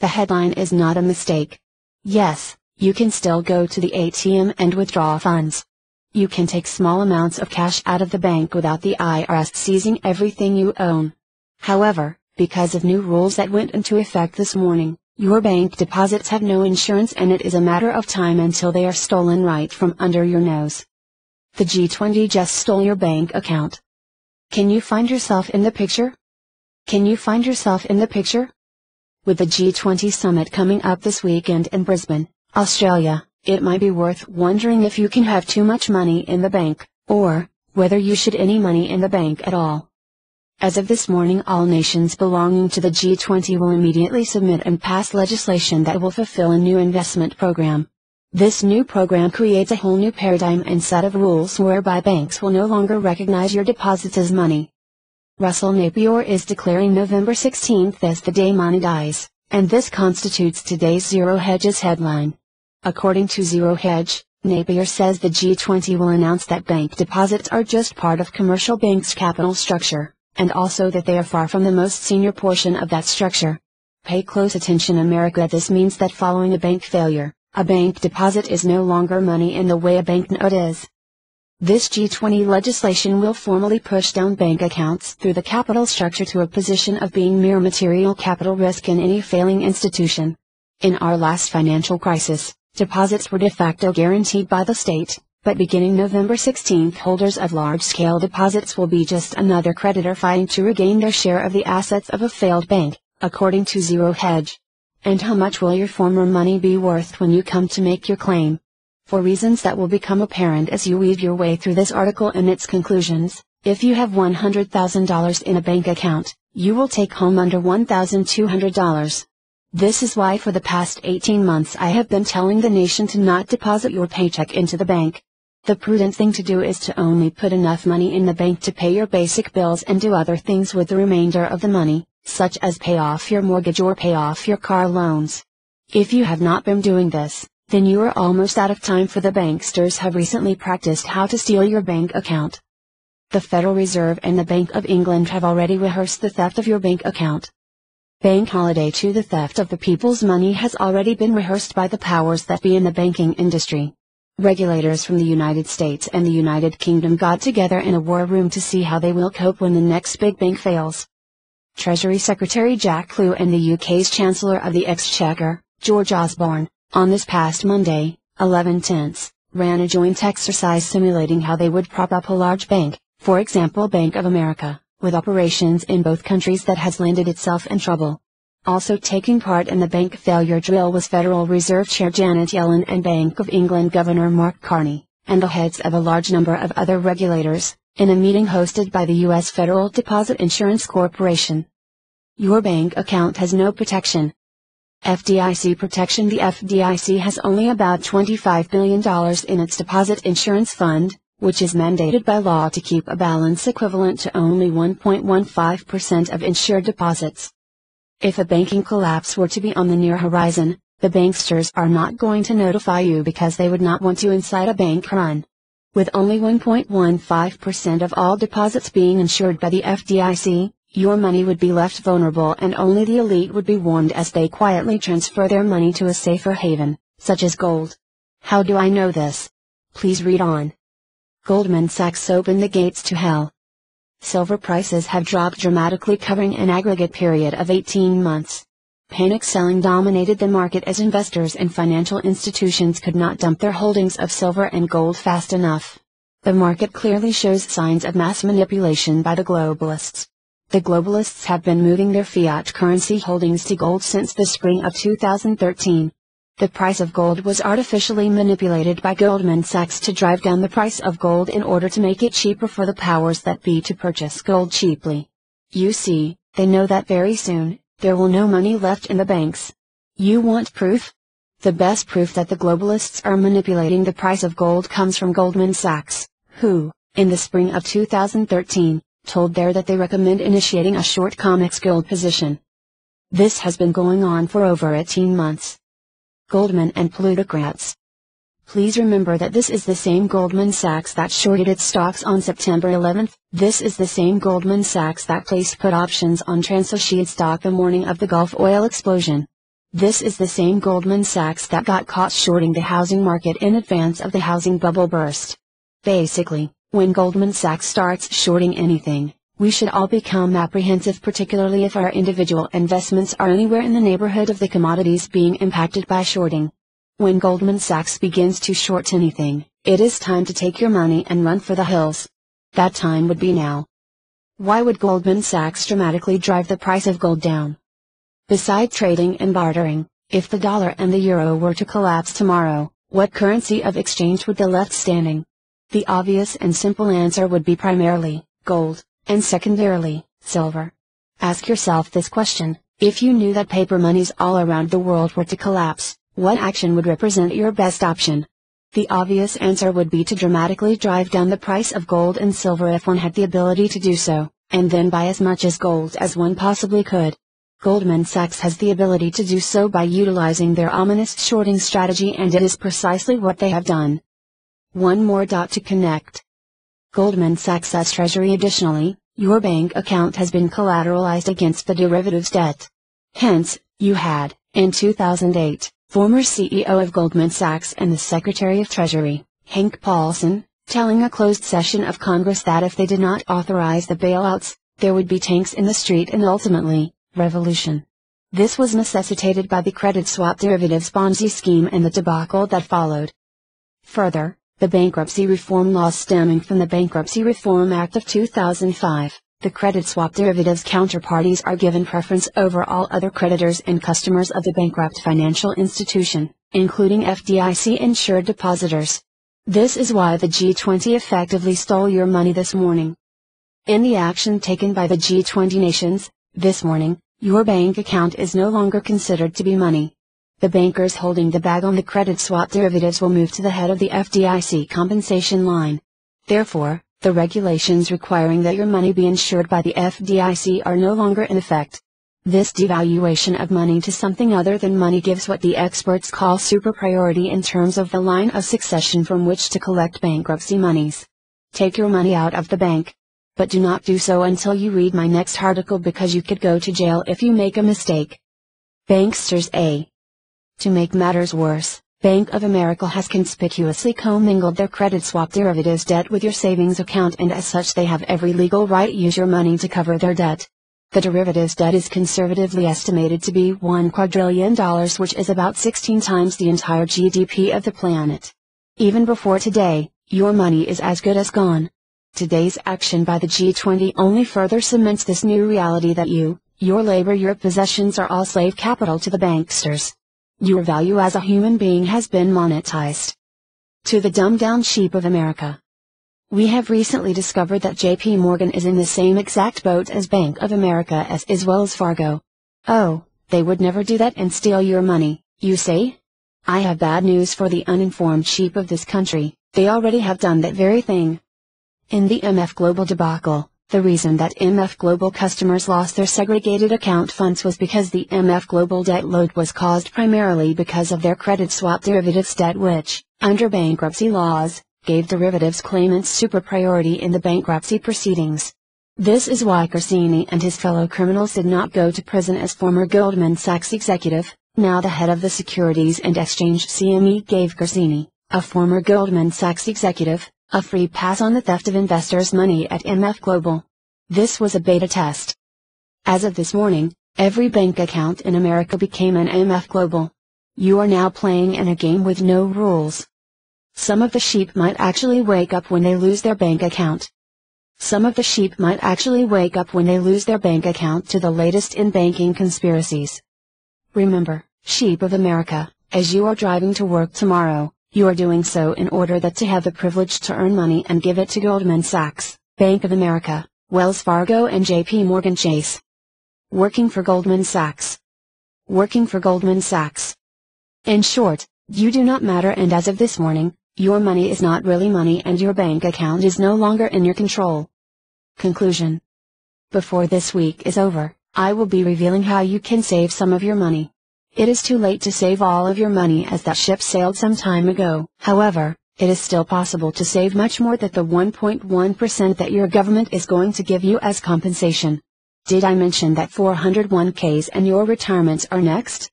The headline is not a mistake. Yes, you can still go to the ATM and withdraw funds. You can take small amounts of cash out of the bank without the IRS seizing everything you own. However, because of new rules that went into effect this morning, your bank deposits have no insurance and it is a matter of time until they are stolen right from under your nose. The G20 just stole your bank account. Can you find yourself in the picture? Can you find yourself in the picture? With the G20 summit coming up this weekend in Brisbane, Australia, it might be worth wondering if you can have too much money in the bank, or, whether you should any money in the bank at all. As of this morning all nations belonging to the G20 will immediately submit and pass legislation that will fulfill a new investment program. This new program creates a whole new paradigm and set of rules whereby banks will no longer recognize your deposits as money. Russell Napier is declaring November 16th as the day money dies, and this constitutes today's Zero Hedge's headline. According to Zero Hedge, Napier says the G20 will announce that bank deposits are just part of commercial banks' capital structure, and also that they are far from the most senior portion of that structure. Pay close attention America this means that following a bank failure, a bank deposit is no longer money in the way a banknote is. This G20 legislation will formally push down bank accounts through the capital structure to a position of being mere material capital risk in any failing institution. In our last financial crisis, Deposits were de facto guaranteed by the state, but beginning November 16 holders of large-scale deposits will be just another creditor fighting to regain their share of the assets of a failed bank, according to Zero Hedge. And how much will your former money be worth when you come to make your claim? For reasons that will become apparent as you weave your way through this article and its conclusions, if you have $100,000 in a bank account, you will take home under $1,200. This is why for the past 18 months I have been telling the nation to not deposit your paycheck into the bank. The prudent thing to do is to only put enough money in the bank to pay your basic bills and do other things with the remainder of the money, such as pay off your mortgage or pay off your car loans. If you have not been doing this, then you are almost out of time for the banksters have recently practiced how to steal your bank account. The Federal Reserve and the Bank of England have already rehearsed the theft of your bank account. Bank holiday to the theft of the people's money has already been rehearsed by the powers that be in the banking industry. Regulators from the United States and the United Kingdom got together in a war room to see how they will cope when the next big bank fails. Treasury Secretary Jack Lew and the UK's Chancellor of the Exchequer, George Osborne, on this past Monday, 11 tenths, ran a joint exercise simulating how they would prop up a large bank, for example Bank of America with operations in both countries that has landed itself in trouble. Also taking part in the bank failure drill was Federal Reserve Chair Janet Yellen and Bank of England Governor Mark Carney, and the heads of a large number of other regulators, in a meeting hosted by the U.S. Federal Deposit Insurance Corporation. Your bank account has no protection. FDIC protection The FDIC has only about $25 billion in its deposit insurance fund, which is mandated by law to keep a balance equivalent to only 1.15% of insured deposits. If a banking collapse were to be on the near horizon, the banksters are not going to notify you because they would not want to incite a bank run. With only 1.15% of all deposits being insured by the FDIC, your money would be left vulnerable and only the elite would be warned as they quietly transfer their money to a safer haven, such as gold. How do I know this? Please read on. Goldman Sachs opened the gates to hell. Silver prices have dropped dramatically covering an aggregate period of 18 months. Panic selling dominated the market as investors and financial institutions could not dump their holdings of silver and gold fast enough. The market clearly shows signs of mass manipulation by the globalists. The globalists have been moving their fiat currency holdings to gold since the spring of 2013. The price of gold was artificially manipulated by Goldman Sachs to drive down the price of gold in order to make it cheaper for the powers that be to purchase gold cheaply. You see, they know that very soon, there will no money left in the banks. You want proof? The best proof that the globalists are manipulating the price of gold comes from Goldman Sachs, who, in the spring of 2013, told there that they recommend initiating a short COMEX gold position. This has been going on for over 18 months. Goldman and plutocrats. Please remember that this is the same Goldman Sachs that shorted its stocks on September 11. This is the same Goldman Sachs that placed put options on Transocean stock the morning of the Gulf oil explosion. This is the same Goldman Sachs that got caught shorting the housing market in advance of the housing bubble burst. Basically, when Goldman Sachs starts shorting anything, we should all become apprehensive particularly if our individual investments are anywhere in the neighborhood of the commodities being impacted by shorting. When Goldman Sachs begins to short anything, it is time to take your money and run for the hills. That time would be now. Why would Goldman Sachs dramatically drive the price of gold down? Beside trading and bartering, if the dollar and the euro were to collapse tomorrow, what currency of exchange would be left standing? The obvious and simple answer would be primarily, gold, and secondarily, silver. Ask yourself this question, if you knew that paper monies all around the world were to collapse, what action would represent your best option? The obvious answer would be to dramatically drive down the price of gold and silver if one had the ability to do so, and then buy as much as gold as one possibly could. Goldman Sachs has the ability to do so by utilizing their ominous shorting strategy and it is precisely what they have done. One more dot to connect. Goldman Sachs' treasury additionally, your bank account has been collateralized against the derivatives debt. Hence, you had, in 2008, former CEO of Goldman Sachs and the Secretary of Treasury, Hank Paulson, telling a closed session of Congress that if they did not authorize the bailouts, there would be tanks in the street and ultimately, revolution. This was necessitated by the credit swap derivatives Ponzi scheme and the debacle that followed. Further, the bankruptcy reform laws stemming from the Bankruptcy Reform Act of 2005, the credit swap derivatives counterparties are given preference over all other creditors and customers of the bankrupt financial institution, including FDIC insured depositors. This is why the G20 effectively stole your money this morning. In the action taken by the G20 nations, this morning, your bank account is no longer considered to be money. The bankers holding the bag on the credit swap derivatives will move to the head of the FDIC compensation line. Therefore, the regulations requiring that your money be insured by the FDIC are no longer in effect. This devaluation of money to something other than money gives what the experts call super priority in terms of the line of succession from which to collect bankruptcy monies. Take your money out of the bank, but do not do so until you read my next article because you could go to jail if you make a mistake. Banksters A. To make matters worse, Bank of America has conspicuously commingled their credit swap derivatives debt with your savings account and as such they have every legal right to use your money to cover their debt. The derivatives debt is conservatively estimated to be $1 quadrillion which is about 16 times the entire GDP of the planet. Even before today, your money is as good as gone. Today's action by the G20 only further cements this new reality that you, your labor, your possessions are all slave capital to the banksters. Your value as a human being has been monetized. To the dumbed down sheep of America. We have recently discovered that JP Morgan is in the same exact boat as Bank of America as is Wells Fargo. Oh, they would never do that and steal your money, you say? I have bad news for the uninformed sheep of this country, they already have done that very thing. In the MF Global debacle, the reason that MF Global customers lost their segregated account funds was because the MF Global debt load was caused primarily because of their credit swap derivatives debt which, under bankruptcy laws, gave derivatives claimants super priority in the bankruptcy proceedings. This is why Corzine and his fellow criminals did not go to prison as former Goldman Sachs executive, now the head of the Securities and Exchange CME gave Corzine, a former Goldman Sachs executive, a free pass on the theft of investors' money at MF Global. This was a beta test. As of this morning, every bank account in America became an MF Global. You are now playing in a game with no rules. Some of the sheep might actually wake up when they lose their bank account. Some of the sheep might actually wake up when they lose their bank account to the latest in banking conspiracies. Remember, sheep of America, as you are driving to work tomorrow, you are doing so in order that to have the privilege to earn money and give it to Goldman Sachs, Bank of America, Wells Fargo and JP Morgan Chase. Working for Goldman Sachs. Working for Goldman Sachs. In short, you do not matter and as of this morning, your money is not really money and your bank account is no longer in your control. Conclusion. Before this week is over, I will be revealing how you can save some of your money. It is too late to save all of your money as that ship sailed some time ago. However, it is still possible to save much more than the 1.1% that your government is going to give you as compensation. Did I mention that 401ks and your retirements are next?